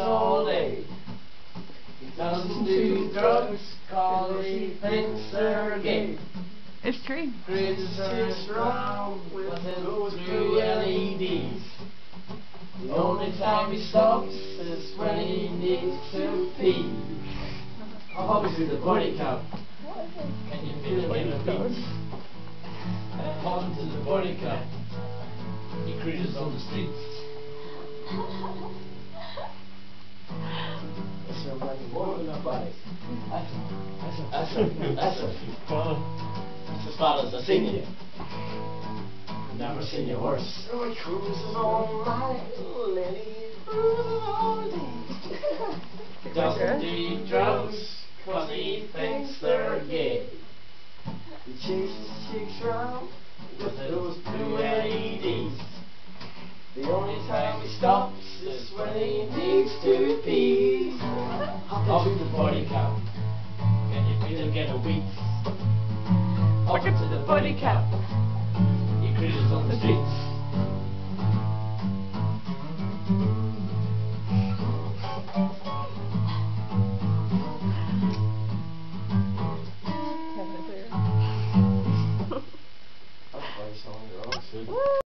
all day. He doesn't do drugs cause he thinks they're gay. It's true. Cruises sits with those blue LEDs. The only time he stops is when he needs to pee. Oh, obviously the Boydie count. Can you feel it in the beat? According to the Boydie count, he cruises on the streets. Than a body. That's a, that's a, that's a, that's as I sing it. Never seen your horse. So he cruises on my day. Doesn't do drugs cause he thinks they're gay. He chases chicks round With those blue LEDs. The only time he stops is when he get a week. Welcome to the Boydie count. You cruisers on the streets.